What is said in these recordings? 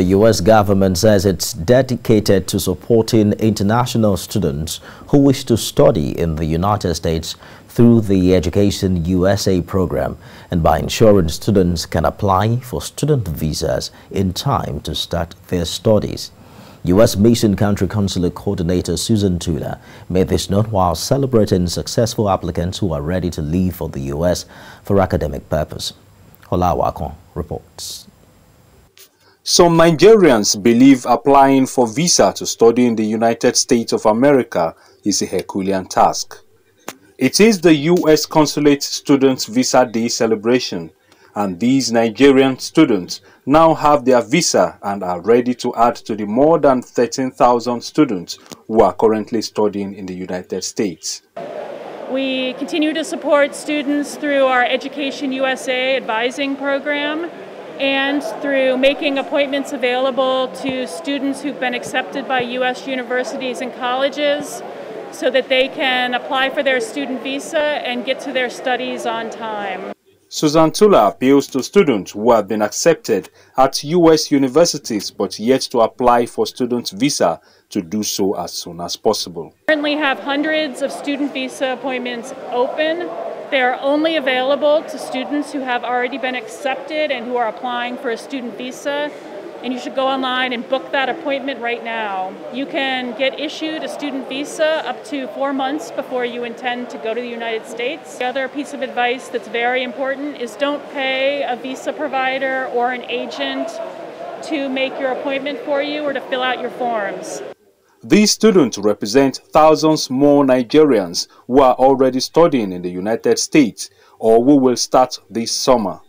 The U.S. government says it's dedicated to supporting international students who wish to study in the United States through the Education USA program and by ensuring students can apply for student visas in time to start their studies. U.S. Mission Country Consulate Coordinator Susan Tula made this note while celebrating successful applicants who are ready to leave for the U.S. for academic purpose. Hola Wakon reports. Some Nigerians believe applying for visa to study in the United States of America is a Herculean task. It is the U.S. Consulate Students Visa Day celebration, and these Nigerian students now have their visa and are ready to add to the more than 13,000 students who are currently studying in the United States. We continue to support students through our Education USA advising program and through making appointments available to students who've been accepted by U.S. universities and colleges so that they can apply for their student visa and get to their studies on time. Susan Tula appeals to students who have been accepted at U.S. universities but yet to apply for student visa to do so as soon as possible. We currently have hundreds of student visa appointments open they are only available to students who have already been accepted and who are applying for a student visa. And you should go online and book that appointment right now. You can get issued a student visa up to four months before you intend to go to the United States. The other piece of advice that's very important is don't pay a visa provider or an agent to make your appointment for you or to fill out your forms. These students represent thousands more Nigerians who are already studying in the United States or who will start this summer.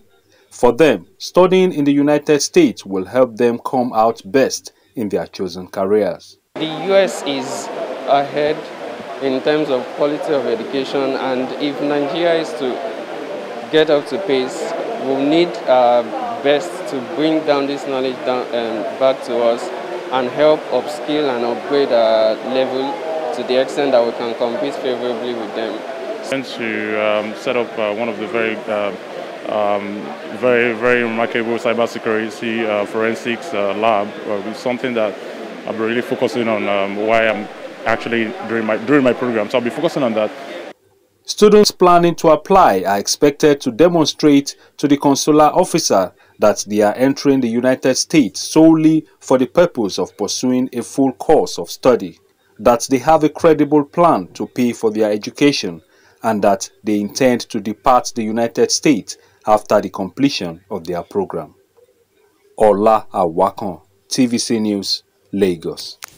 For them, studying in the United States will help them come out best in their chosen careers. The US is ahead in terms of quality of education and if Nigeria is to get up to pace, we'll need our best to bring down this knowledge down, um, back to us and help upskill and upgrade our level to the extent that we can compete favorably with them. To um, set up uh, one of the very, uh, um, very, very remarkable cybersecurity uh, forensics uh, lab uh, something that be really focusing on um, why I'm actually during my during my program. So I'll be focusing on that. Students planning to apply are expected to demonstrate to the consular officer that they are entering the United States solely for the purpose of pursuing a full course of study, that they have a credible plan to pay for their education, and that they intend to depart the United States after the completion of their program. Ola Awakon, TVC News, Lagos.